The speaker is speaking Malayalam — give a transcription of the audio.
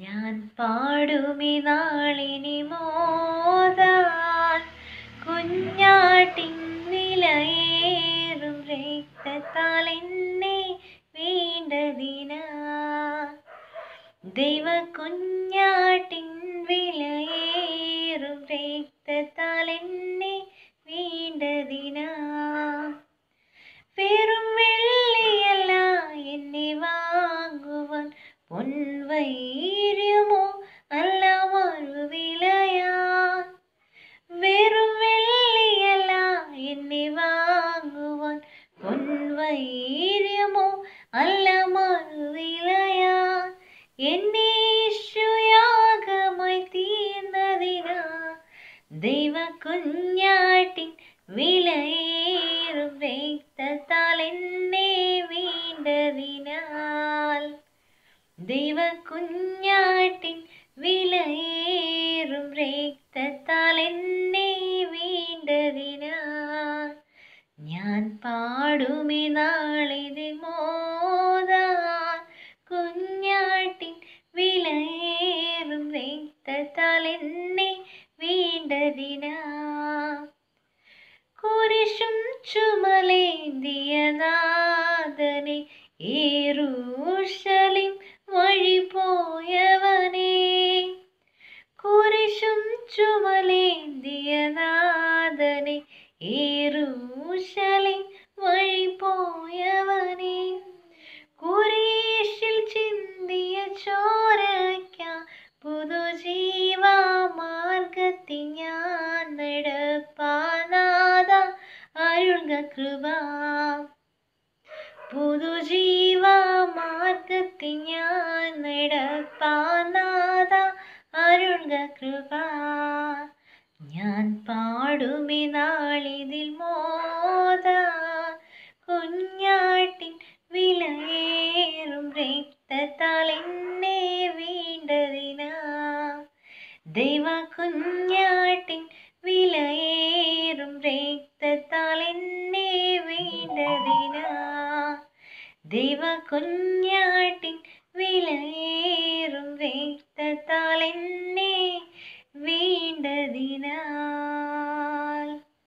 ഞാൻ പാടുമി നാളിനി മോദാൻ കുഞ്ഞാട്ടിൻ വിലയേറും രക്തത്താൽ എന്നെ വീണ്ടതിനാ ദൈവ കുഞ്ഞാട്ടിൻ വിലയേറും രക്തത്താൽ എന്നെ വീണ്ടതിനാ വെറും വെള്ളിയല്ല എന്നെ വാങ്ങുവാൻ പൊൻവൈര്യമോ പൊൻവൈര്യമോ അല്ല മറുവിലയ എന്നെ യേശുയാഗമായി തീർന്നതിനാ. ദൈവ കുഞ്ഞാട്ടിൻ വിലയേറും രക്തത്താൽ എന്നെ വീണ്ടതിനാൽ. ദൈവ കുഞ്ഞാട്ടിൻ വിലയേറും പാടുമി നാളിത് മോതാൻ കുഞ്ഞാട്ടിൻ വിലയേറും രക്തത്താൽ എന്നെ വീണ്ടതിനാ. കുരിശും ചുമലേന്തിയ നാഥനെ ഏറൂഷലിം വഴി പോയവനെ. കുരിശും ചുമലേന്തിയ നാഥനെ ഏറൂഷലിം കൃപ. പുതുജീവ മാർഗത്തിൽ ഞാൻ നടപ്പാനാഥ അരുൾക കൃപ. ഞാൻ പാടുമി നാളിതിൽ മോദ. കുഞ്ഞാട്ടിൻ വിലയേറും രക്തത്താൽ എന്നെ വീണ്ടതിനാ. ദൈവ കുഞ്ഞാട്ടിൻ ദൈവ കുഞ്ഞാട്ടിൻ വിലയേറും വീണ്ടതിനാ